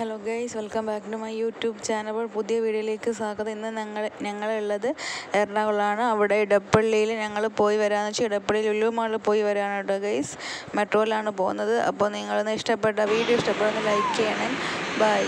Hello guys welcome back to my YouTube channel പുതിയ വീഡിയോയിലേക്ക് സ്വാഗതം. ഇന്ന് ഞങ്ങൾ ഞങ്ങളുള്ളത് എറണാകുളമാണ്. അവിടെ ഇടപ്പള്ളിയിൽ ഞങ്ങൾ പോയി വരാമെന്ന് വെച്ചാൽ ഇടപ്പള്ളിയിൽ ലുലു മാളിൽ പോയി വരാനാണ് കേട്ടോ ഗൈസ് മെട്രോയിലാണ് പോകുന്നത്. അപ്പോൾ നിങ്ങളൊന്ന് ഇഷ്ടപ്പെട്ട വീഡിയോ ഇഷ്ടപ്പെടുന്ന ലൈക്ക് ചെയ്യണേ. ബൈ